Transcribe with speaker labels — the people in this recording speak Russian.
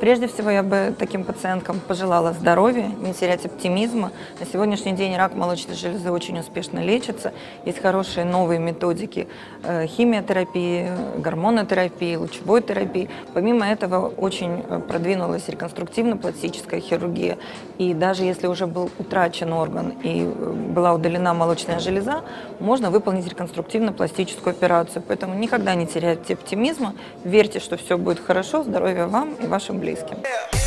Speaker 1: Прежде всего, я бы таким пациенткам пожелала здоровья, не терять оптимизма. На сегодняшний день рак молочной железы очень успешно лечится. Есть хорошие новые методики э, химиотерапии, гормонотерапии, лучевой терапии. Помимо этого, очень э, продвинулась реконструктивно-пластическая хирургия. И даже если уже был утрачен орган и э, была удалена молочная железа, можно выполнить реконструктивно-пластическую операцию. Поэтому никогда не теряйте оптимизма, верьте, что все будет хорошо, здоровья вам и вашим близким. É.